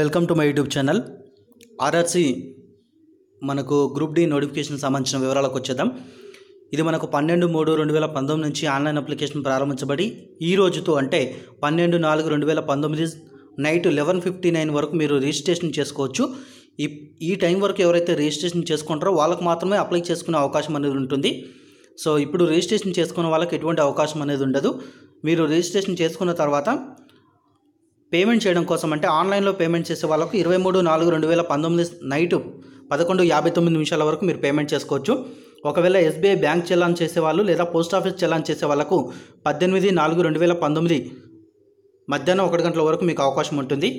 Welcome to my YouTube channel. RRC మనకు group D notification సంబంధించిన వివరాలకు వచ్చేద్దాం. ఇది మనకు పన్నెండు మూడు రెండు వేల పంతొమ్మిది నుంచి ఆన్లైన్ అప్లికేషన్ ప్రారంభించబడి ఈ రోజుతో అంటే పన్నెండు నాలుగు రెండు వేల పంతొమ్మిది నైట్ లెవెన్ ఫిఫ్టీ నైన్ వరకు మీరు రిజిస్ట్రేషన్ చేసుకోవచ్చు. ఈ ఈ టైం వరకు ఎవరైతే రిజిస్ట్రేషన్ చేసుకుంటారో వాళ్ళకు మాత్రమే అప్లై చేసుకునే అవకాశం అనేది ఉంటుంది. సో ఇప్పుడు రిజిస్ట్రేషన్ చేసుకున్న వాళ్ళకి ఎటువంటి అవకాశం అనేది ఉండదు. మీరు రిజిస్ట్రేషన్ చేసుకున్న తర్వాత పేమెంట్ చేయడం కోసం అంటే ఆన్లైన్లో పేమెంట్ చేసే వాళ్ళకు ఇరవై మూడు నాలుగు రెండు వేల పంతొమ్మిది నైట్ పదకొండు యాభై తొమ్మిది నిమిషాల వరకు మీరు పేమెంట్ చేసుకోవచ్చు. ఒకవేళ ఎస్బీఐ బ్యాంక్ చెల్లాన్ చేసే వాళ్ళు లేదా పోస్ట్ ఆఫీస్ చెల్లాన్ చేసే వాళ్ళకు పద్దెనిమిది నాలుగు రెండు వేల పంతొమ్మిది మధ్యాహ్నం ఒకటి గంటల వరకు మీకు అవకాశం ఉంటుంది.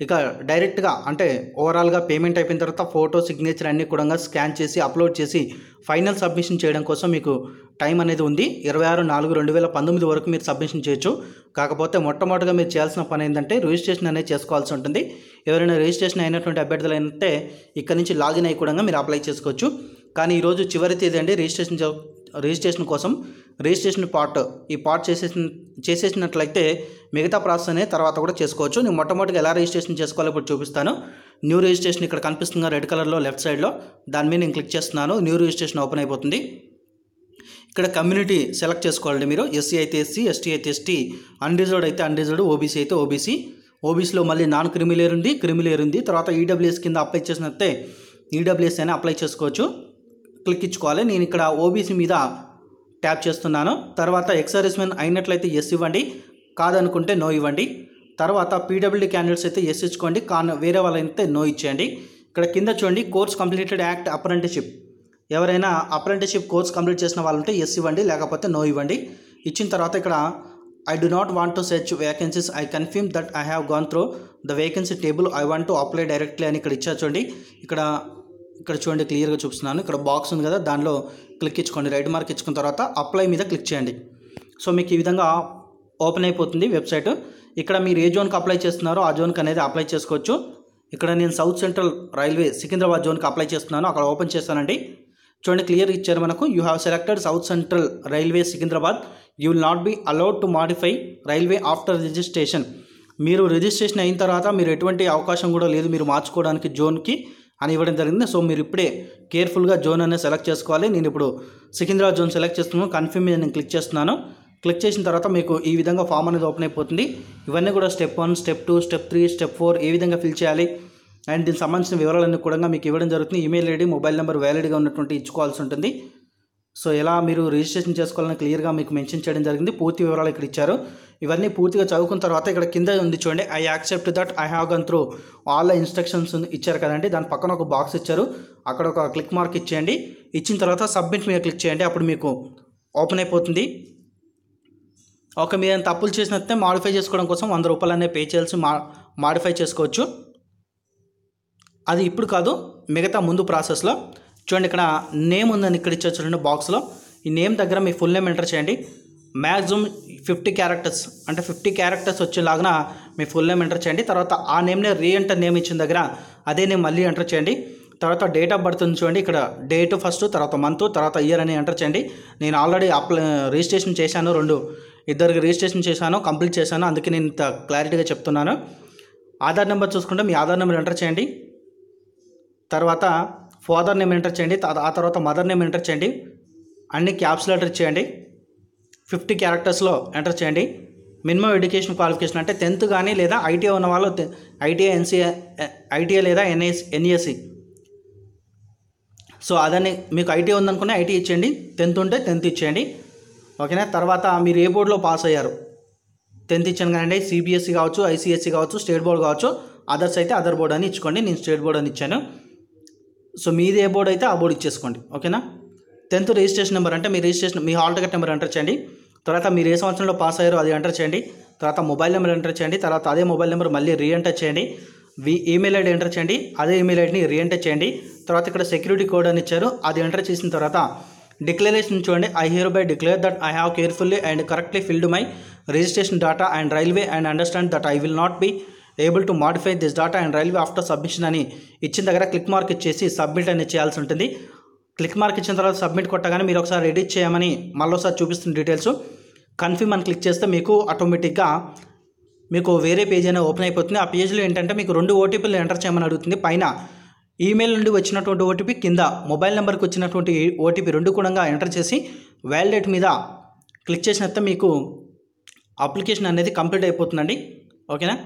ఇక డైరెక్ట్గా అంటే ఓవరాల్గా పేమెంట్ అయిపోయిన తర్వాత ఫోటో సిగ్నేచర్ అన్నీ కూడా స్కాన్ చేసి అప్లోడ్ చేసి ఫైనల్ సబ్మిషన్ చేయడం కోసం మీకు టైం అనేది ఉంది. ఇరవై ఆరు నాలుగు రెండు వేల పంతొమ్మిది వరకు మీరు సబ్మిషన్ చేయొచ్చు. కాకపోతే మొట్టమొదటిగా మీరు చేయాల్సిన పని ఏంటంటే రిజిస్ట్రేషన్ అనేది చేసుకోవాల్సి ఉంటుంది. ఎవరైనా రిజిస్ట్రేషన్ అయినటువంటి అభ్యర్థులు అయితే ఇక్కడ నుంచి లాగిన్ అయ్యి కూడా మీరు అప్లై చేసుకోవచ్చు. కానీ ఈరోజు చివరి తేదీ అండి రిజిస్ట్రేషన్ రిజిస్ట్రేషన్ కోసం రిజిస్ట్రేషన్ పార్ట్ ఈ పార్ట్ చేసేసిన చేసేసినట్లయితే మిగతా ప్రాసెస్ అనేది తర్వాత కూడా చేసుకోవచ్చు. నేను మొట్టమొదటిగా ఎలా రిజిస్ట్రేషన్ చేసుకోవాలో ఇప్పుడు చూపిస్తాను. న్యూ రిజిస్ట్రేషన్ ఇక్కడ కనిపిస్తుంది రెడ్ కలర్లో లెఫ్ట్ సైడ్లో. దాని మీద నేను క్లిక్ చేస్తున్నాను. న్యూ రిజిస్ట్రేషన్ ఓపెన్ అయిపోతుంది. ఇక్కడ కమ్యూనిటీ సెలెక్ట్ చేసుకోవాలండి మీరు. ఎస్సీ అయితే ఎస్సీ ఎస్టీ అయితే ఎస్టీ అన్రిజర్వ్డ్ అయితే అన్రిజర్వ్డ్ ఓబీసీ అయితే ఓబీసీ ఓబీసీలో మళ్ళీ నాన్ క్రిమిలేర్ ఉంది క్రిమిలేర్ ఉంది. తర్వాత ఈడబ్ల్యూఎస్ కింద అప్లై చేసినట్టే ఈడబ్ల్యూఎస్ అయినా అప్లై చేసుకోవచ్చు. క్లిక్ ఇచ్చుకోవాలి. నేను ఇక్కడ ఓబీసీ మీద ట్యాప్ చేస్తున్నాను. తర్వాత ఎక్సర్విస్మెన్ అయినట్లయితే ఎస్ ఇవ్వండి. కాదనుకుంటే నో ఇవ్వండి. తర్వాత పీడబ్ల్యూడీ క్యాండిడేట్స్ అయితే ఎస్ ఇచ్చుకోండి. కాన్ వేరే వాళ్ళైతే నో ఇచ్చేయండి. ఇక్కడ కింద చూడండి కోర్స్ కంప్లీటెడ్ యాక్ట్ అప్రెంటిషిప్. ఎవరైనా అప్రెంటిషిప్ కోర్స్ కంప్లీట్ చేసిన వాళ్ళంటే ఎస్ ఇవ్వండి లేకపోతే నో ఇవ్వండి. ఇచ్చిన తర్వాత ఇక్కడ I do not want to search vacancies I confirm that I have gone through the vacancy table I want to apply directly అని ఇక్కడ ఇచ్చా చూడండి. ఇక్కడ ఇక్కడ చూడండి క్లియర్గా చూపిస్తున్నాను. ఇక్కడ బాక్స్ ఉంది కదా దానిలో క్లిక్ ఇచ్చుకోండి. రైట్ మార్క్ ఇచ్చుకున్న తర్వాత అప్లై మీద క్లిక్ చేయండి. సో మీకు ఈ విధంగా ఓపెన్ అయిపోతుంది వెబ్సైట్. ఇక్కడ మీరు ఏ జోన్కి అప్లై చేస్తున్నారో ఆ జోన్కి అనేది అప్లై చేసుకోవచ్చు. ఇక్కడ నేను సౌత్ సెంట్రల్ రైల్వే సికింద్రాబాద్ జోన్కి అప్లై చేస్తున్నాను. అక్కడ ఓపెన్ చేస్తానండి. చూడండి క్లియర్ ఇచ్చారు మనకు. You have selected south central railway Secunderabad. You will not be allowed to modify railway after registration. మీరు రిజిస్ట్రేషన్ అయిన తర్వాత మీరు ఎటువంటి అవకాశం కూడా లేదు. మీరు మార్చుకోవడానికి జోన్కి అని ఇవ్వడం జరిగింది. సో మీరు ఇప్పుడే కేర్ఫుల్గా జోన్ అనేది సెలెక్ట్ చేసుకోవాలి. నేను ఇప్పుడు సికింద్రాబాద్ జోన్ సెలెక్ట్ చేస్తున్నాను. కన్ఫర్మ్ నేను క్లిక్ చేస్తున్నాను. క్లిక్ చేసిన తర్వాత మీకు ఈ విధంగా ఫామ్ అనేది ఓపెన్ అయిపోతుంది. ఇవన్నీ కూడా step one step two step three step four ఏ విధంగా ఫిల్ చేయాలి. అండ్ దీనికి సంబంధించిన వివరాలన్నీ కూడా మీకు ఇవ్వడం జరుగుతుంది. ఈమెయిల్ ఐడి మొబైల్ నెంబర్ వ్యాలిడ్గా ఉన్నటువంటి ఇచ్చుకోవాల్సి ఉంటుంది. సో ఎలా మీరు రిజిస్ట్రేషన్ చేసుకోవాలని క్లియర్గా మీకు మెన్షన్ చేయడం జరిగింది. పూర్తి వివరాలు ఇక్కడ ఇచ్చారు. ఇవన్నీ పూర్తిగా చదువుకున్న తర్వాత ఇక్కడ కింద ఉంది చూడండి. I accept that I have gone through all instructions ఇచ్చారు కదండి. దాని పక్కన ఒక బాక్స్ ఇచ్చారు. అక్కడ ఒక క్లిక్ మార్క్ ఇచ్చేయండి. ఇచ్చిన తర్వాత సబ్మిట్ మీద క్లిక్ చేయండి. అప్పుడు మీకు ఓపెన్ అయిపోతుంది. ఒక మీరు తప్పులు చేసినట్టే మాడిఫై చేసుకోవడం కోసం వంద రూపాయలు అనే పే చేయాల్సి మా మాడిఫై చేసుకోవచ్చు. అది ఇప్పుడు కాదు మిగతా ముందు ప్రాసెస్లో చూడండి ఇక్కడ నేమ్ ఉందని ఇక్కడ ఇచ్చే చూడండి బాక్స్లో ఈ నేమ్ దగ్గర మీ ఫుల్ నేమ్ ఎంటర్ చేయండి. మ్యాక్సిమం ఫిఫ్టీ క్యారెక్టర్స్ అంటే ఫిఫ్టీ క్యారెక్టర్స్ వచ్చేలాగా మీ ఫుల్ నేమ్ ఎంటర్ చేయండి. తర్వాత ఆ నేమ్నే రీ ఎంటర్ నేమ్ ఇచ్చిన దగ్గర అదే నేమ్ మళ్ళీ ఎంటర్ చేయండి. తర్వాత డేట్ ఆఫ్ బర్త్ ఉంది చూడండి. ఇక్కడ డేట్ ఫస్ట్ తర్వాత మంత్ తర్వాత ఇయర్ అని ఎంటర్ చేయండి. నేను ఆల్రెడీ అప్లై రిజిస్ట్రేషన్ చేశాను రెండు ఇద్దరికి రిజిస్ట్రేషన్ చేశాను కంప్లీట్ చేశాను. అందుకే నేను ఇంత క్లారిటీగా చెప్తున్నాను. ఆధార్ నెంబర్ చూసుకుంటే మీ ఆధార్ నెంబర్ ఎంటర్ చేయండి. తర్వాత ఫాదర్ నేమ్ ఎంటర్ చేయండి. ఆ తర్వాత మదర్ నేమ్ ఎంటర్ చేయండి. అన్ని క్యాప్స్ లెటర్ చేయండి ఫిఫ్టీ క్యారెక్టర్స్లో ఎంటర్ చేయండి. మినిమం ఎడ్యుకేషన్ క్వాలిఫికేషన్ అంటే టెన్త్ కానీ లేదా ఐటీఐ ఉన్న వాళ్ళు ఐటీఐ ఎన్సీఏ ఐటీఐ లేదా ఎన్ఎస్ ఎన్ఈఎస్సి సో అదని మీకు ఐటీఐ ఉందనుకునే ఐటీ ఇచ్చేయండి. టెన్త్ ఉంటే టెన్త్ ఇచ్చేయండి. ఓకేనా? తర్వాత మీరు ఏ బోర్డులో పాస్ అయ్యారు? టెన్త్ ఇచ్చాను కానీ సిబిఎస్సి కావచ్చు ఐసీఎస్సి కావచ్చు స్టేట్ బోర్డ్ కావచ్చు అదర్స్ అయితే అదర్ బోర్డ్ అని ఇచ్చుకోండి నేను స్టేట్ బోర్డ్ అని ఇచ్చాను. సో మీది ఏ బోర్డ్ అయితే ఆ బోర్డు ఇచ్చేసుకోండి ఓకేనా? టెన్త్ రిజిస్ట్రేషన్ నెంబర్ అంటే మీ రిజిస్ట్రేషన్ మీ హాల్ టికెట్ నెంబర్ ఎంటర్ చేయండి. తర్వాత మీరు ఏ సంవత్సరంలో పాస్ అయ్యారో అది ఎంటర్ చేయండి. తర్వాత మొబైల్ నెంబర్ ఎంటర్ చేయండి. తర్వాత అదే మొబైల్ నెంబర్ మళ్ళీ రీ ఎంటర్ చేయండి. వి ఈమెయిల్ ఐడి ఎంటర్ చేయండి. అదే ఈమెయిల్ ఐడిని రీ ఎంటర్ చేయండి. తర్వాత ఇక్కడ సెక్యూరిటీ కోడ్ అని ఇచ్చారు. అది ఎంటర్ చేసిన తర్వాత డిక్లరేషన్ చూడండి. I hereby declare that I have carefully and correctly filled my registration data and railway and understand that I will not be able to modify this data and railway after submission అని ఇచ్చిన దగ్గర click mark ఇచ్చేసి submit అనేది చేయాల్సి ఉంటుంది. Click mark ఇచ్చిన తర్వాత submit కొట్టగానే మీరు ఒకసారి ఎడిట్ చేయమని మళ్ళీ ఒకసారి చూపిస్తున్న డీటెయిల్స్ కన్ఫర్మ్ అని క్లిక్ చేస్తే మీకు ఆటోమేటిక్గా మీకు వేరే పేజ్ అనేది ఓపెన్ అయిపోతుంది. ఆ పేజ్లో ఏంటంటే మీకు రెండు ఓటీపీలు ఎంటర్ చేయమని అడుగుతుంది. పైన ఈమెయిల్ నుండి వచ్చినటువంటి ఓటీపీ కింద మొబైల్ నెంబర్కి వచ్చినటువంటి ఓటీపీ రెండు కూడా ఎంటర్ చేసి వ్యాలిడేట్ మీద క్లిక్ చేసిన మీకు అప్లికేషన్ అనేది కంప్లీట్ అయిపోతుందండి. ఓకేనా?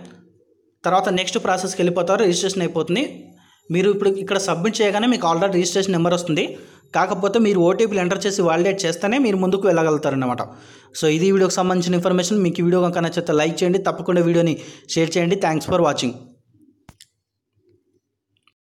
తర్వాత నెక్స్ట్ ప్రాసెస్కి వెళ్ళిపోతారు రిజిస్ట్రేషన్ అయిపోతుంది. మీరు ఇప్పుడు ఇక్కడ సబ్మిట్ చేయగానే మీకు ఆల్రెడీ రిజిస్ట్రేషన్ నెంబర్ వస్తుంది. కాకపోతే మీరు ఓటీపీలు ఎంటర్ చేసి వాలిడేట్ చేస్తేనే మీరు ముందుకు వెళ్ళగలుగుతారన్నమాట. సో ఇది వీడియోకి సంబంధించిన ఇన్ఫర్మేషన్. మీకు ఈ వీడియో కనుక నచ్చితే లైక్ చేయండి తప్పకుండా వీడియోని షేర్ చేయండి. Thanks for watching.